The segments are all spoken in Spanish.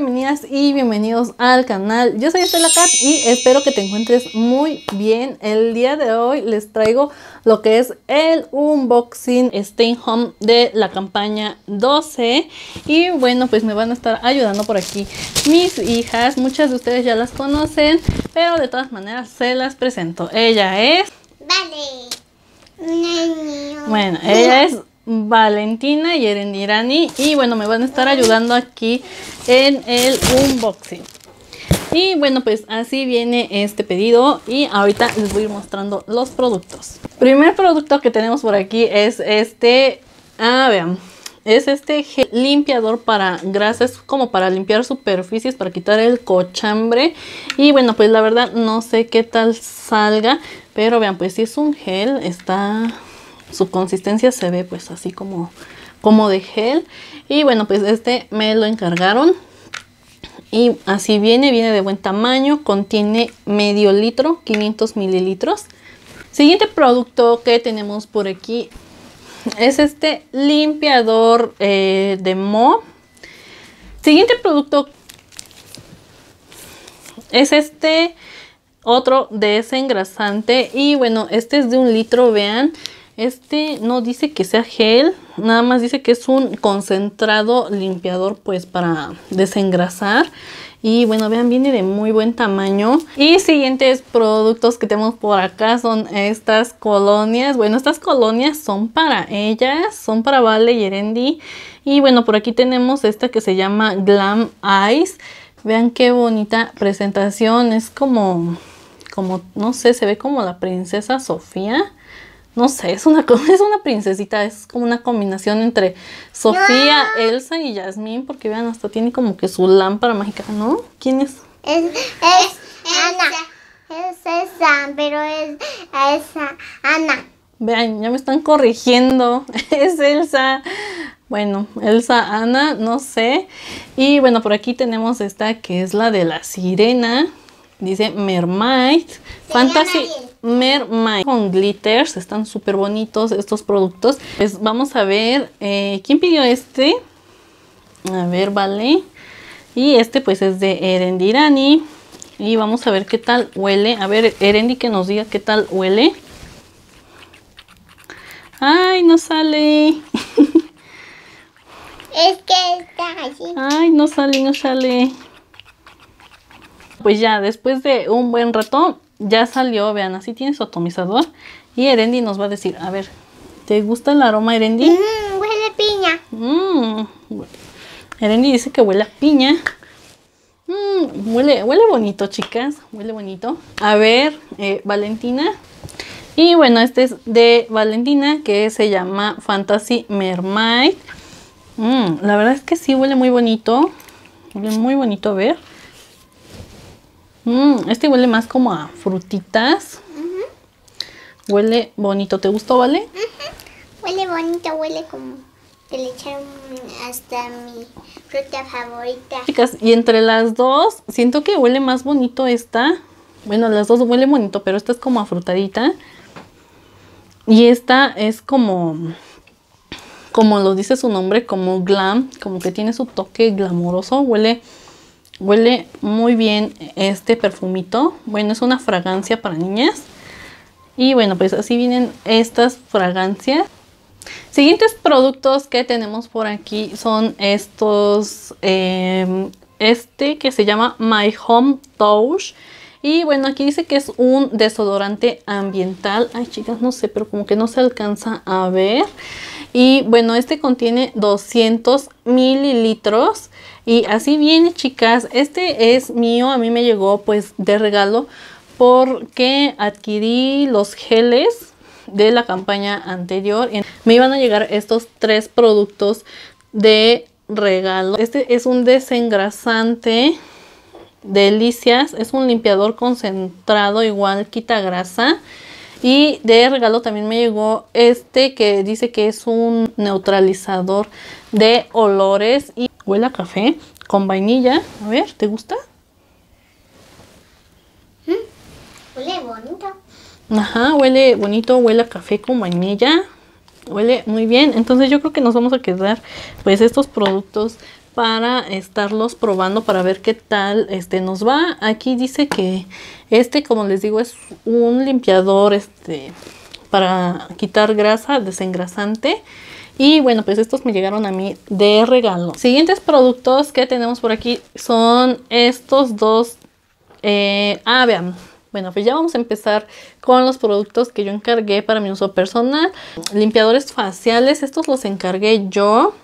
Bienvenidas y bienvenidos al canal. Yo soy Estela Cat y espero que te encuentres muy bien. El día de hoy les traigo lo que es el unboxing Stay Home de la campaña 12. Y bueno, pues me van a estar ayudando por aquí mis hijas. Muchas de ustedes ya las conocen, pero de todas maneras se las presento. Ella es... Vale. Bueno, ella es Valentina y Erendirani y bueno, me van a estar ayudando aquí en el unboxing. Y bueno, pues así viene este pedido y ahorita les voy a ir mostrando los productos. Primer producto que tenemos por aquí es este, ah, vean, es este gel limpiador para grasas, como para limpiar superficies, para quitar el cochambre. Y bueno, pues la verdad no sé qué tal salga, pero vean, pues si es un gel, está su consistencia se ve pues así como, como de gel. Y bueno, pues este me lo encargaron. Y así viene, viene de buen tamaño, contiene medio litro, 500 mililitros. Siguiente producto que tenemos por aquí es este limpiador eh, de Mo. Siguiente producto es este otro desengrasante y bueno, este es de un litro, vean. Este no dice que sea gel, nada más dice que es un concentrado limpiador pues para desengrasar. Y bueno, vean, viene de muy buen tamaño. Y siguientes productos que tenemos por acá son estas colonias. Bueno, estas colonias son para ellas, son para Vale y Erendi. Y bueno, por aquí tenemos esta que se llama Glam Eyes. Vean qué bonita presentación, es como, como, no sé, se ve como la princesa Sofía no sé, es una, es una princesita, es como una combinación entre Sofía, Elsa y Yasmín, porque vean, hasta tiene como que su lámpara mágica, ¿no? ¿Quién es? Es, es Ana. Es esa, pero es esa Ana. Vean, ya me están corrigiendo. es Elsa. Bueno, Elsa, Ana, no sé. Y bueno, por aquí tenemos esta que es la de la sirena. Dice Mermaid. Fantasy Mermaid con glitters. Están súper bonitos estos productos. Pues vamos a ver. Eh, ¿Quién pidió este? A ver, vale. Y este pues es de Erendirani. Y vamos a ver qué tal huele. A ver, Erendi que nos diga qué tal huele. Ay, no sale. Es que está así. Ay, no sale, no sale. Pues ya, después de un buen rato, ya salió, vean, así tiene su atomizador. Y Erendi nos va a decir, a ver, ¿te gusta el aroma, Erendi? Mm, huele piña. Mmm. Erendi dice que huele a piña. Mmm, huele, huele bonito, chicas. Huele bonito. A ver, eh, Valentina. Y bueno, este es de Valentina, que se llama Fantasy Mermaid. Mmm, la verdad es que sí huele muy bonito. Huele muy bonito a ver. Mmm, este huele más como a frutitas. Huele bonito. ¿Te gustó, vale? Huele bonito, huele como que le echaron hasta mi fruta favorita. Chicas, y entre las dos, siento que huele más bonito esta. Bueno, las dos huelen bonito, pero esta es como afrutadita. Y esta es como, como lo dice su nombre, como glam, como que tiene su toque glamoroso. Huele Huele muy bien este perfumito. Bueno, es una fragancia para niñas. Y bueno, pues así vienen estas fragancias. Siguientes productos que tenemos por aquí son estos, em, este que se llama My Home Touch. Y bueno, aquí dice que es un desodorante ambiental. Ay, chicas, no sé, pero como que no se alcanza a ver. Y bueno, este contiene 200 mililitros. Y así viene, chicas. Este es mío, a mí me llegó pues de regalo porque adquirí los geles de la campaña anterior. Me iban a llegar estos tres productos de regalo. Este es un desengrasante delicias. Es un limpiador concentrado, igual quita grasa. Y de regalo también me llegó este que dice que es un neutralizador de olores y huele a café con vainilla. A ver, ¿te gusta? Mm, huele bonito. Ajá, huele bonito, huele a café con vainilla. Huele muy bien. Entonces yo creo que nos vamos a quedar pues estos productos para estarlos probando para ver qué tal este nos va. Aquí dice que este, como les digo, es un limpiador este para quitar grasa, desengrasante. Y bueno, pues estos me llegaron a mí de regalo. Siguientes productos que tenemos por aquí son estos dos. Eh, ah, vean. Bueno, pues ya vamos a empezar con los productos que yo encargué para mi uso personal. Limpiadores faciales, estos los encargué yo.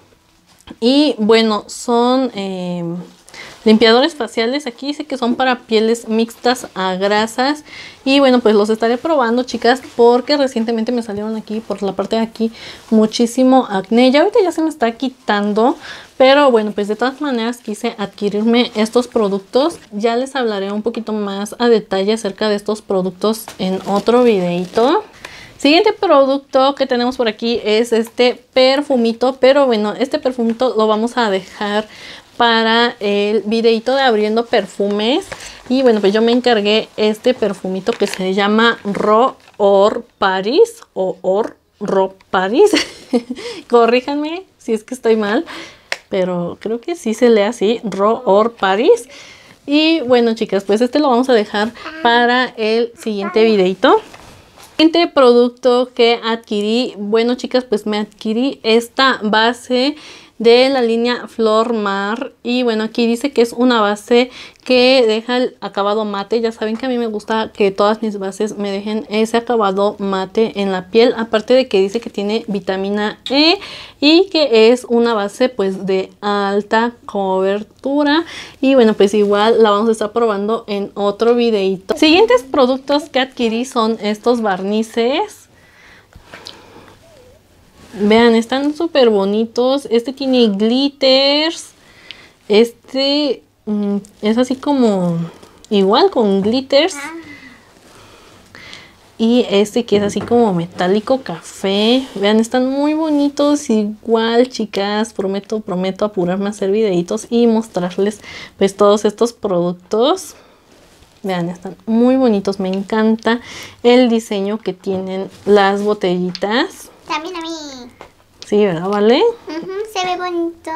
Y bueno, son eh, limpiadores faciales. Aquí dice que son para pieles mixtas a grasas. Y bueno, pues los estaré probando, chicas, porque recientemente me salieron aquí, por la parte de aquí, muchísimo acné. Ya ahorita ya se me está quitando. Pero bueno, pues de todas maneras quise adquirirme estos productos. Ya les hablaré un poquito más a detalle acerca de estos productos en otro videito. Siguiente producto que tenemos por aquí es este perfumito, pero bueno, este perfumito lo vamos a dejar para el videito de abriendo perfumes. Y bueno, pues yo me encargué este perfumito que se llama Ro Or Paris o Or Ro Paris. Corríjanme si es que estoy mal, pero creo que sí se lee así, Ro Or Paris. Y bueno, chicas, pues este lo vamos a dejar para el siguiente videito. Siguiente producto que adquirí, bueno chicas, pues me adquirí esta base de la línea Flor Mar. Y bueno aquí dice que es una base que deja el acabado mate. Ya saben que a mí me gusta que todas mis bases me dejen ese acabado mate en la piel. Aparte de que dice que tiene vitamina E y que es una base pues de alta cobertura. Y bueno pues igual la vamos a estar probando en otro videito. Siguientes productos que adquirí son estos barnices Vean, están súper bonitos. Este tiene glitters. Este mm, es así como igual con glitters. Y este que es así como metálico café. Vean, están muy bonitos. Igual, chicas. Prometo, prometo apurarme a hacer videitos y mostrarles pues todos estos productos. Vean, están muy bonitos. Me encanta el diseño que tienen las botellitas. También a mí. Sí, ¿verdad? ¿Vale? se ve bonito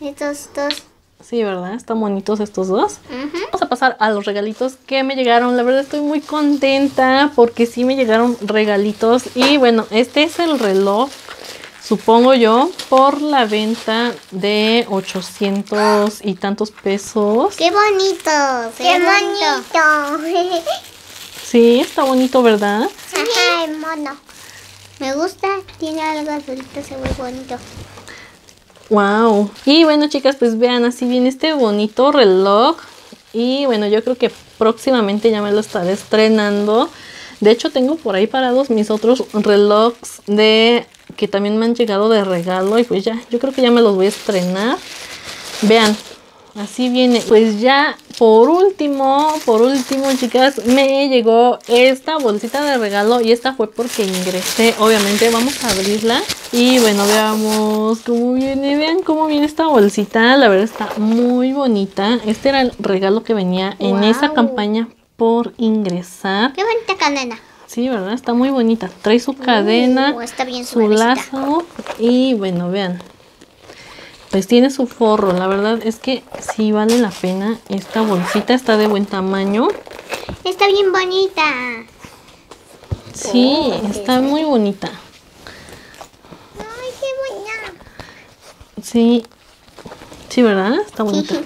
estos dos. Sí, ¿verdad? Están bonitos estos dos. Vamos a pasar a los regalitos que me llegaron. La verdad estoy muy contenta porque sí me llegaron regalitos. Y bueno, este es el reloj, supongo yo, por la venta de 800 y tantos pesos. ¡Qué bonito! ¡Qué bonito! sí, está bonito, ¿verdad? Ajá, mono. Me gusta, tiene algo azulito, se ve bonito. Wow. Y bueno, chicas, pues vean, así viene este bonito reloj. Y bueno, yo creo que próximamente ya me lo estaré estrenando. De hecho, tengo por ahí parados mis otros relojes de que también me han llegado de regalo. Y pues ya, yo creo que ya me los voy a estrenar. Vean, Así viene. Pues ya por último, por último chicas, me llegó esta bolsita de regalo y esta fue porque ingresé. Obviamente vamos a abrirla y bueno, veamos cómo viene. Vean cómo viene esta bolsita. La verdad está muy bonita. Este era el regalo que venía en esa campaña por ingresar. Qué bonita cadena. Sí, ¿verdad? Está muy bonita. Trae su cadena, uh, su lazo y bueno, vean pues tiene su forro. La verdad es que sí vale la pena. Esta bolsita está de buen tamaño. Está bien bonita. Sí, oh, está muy bonita. Ay, qué buena. Sí. Sí, ¿verdad? Está bonita.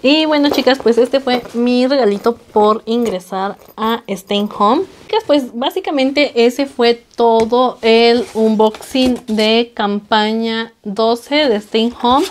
Y bueno chicas, pues este fue mi regalito por ingresar a Stay Home. Pues básicamente ese fue todo el unboxing de campaña 12 de Stay Home.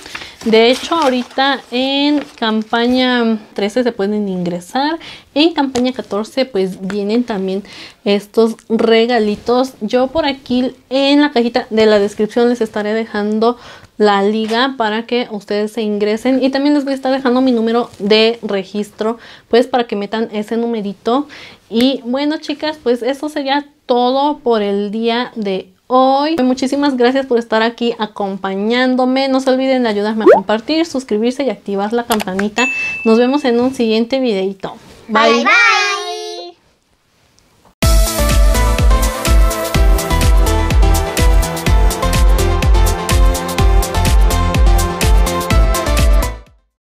De hecho ahorita en campaña 13 se pueden ingresar. En campaña 14 pues vienen también estos regalitos. Yo por aquí en la cajita de la descripción les estaré dejando la liga para que ustedes se ingresen y también les voy a estar dejando mi número de registro pues para que metan ese numerito y bueno chicas pues eso sería todo por el día de hoy. Muchísimas gracias por estar aquí acompañándome. No se olviden de ayudarme a compartir suscribirse y activar la campanita. Nos vemos en un siguiente videito. Bye, bye.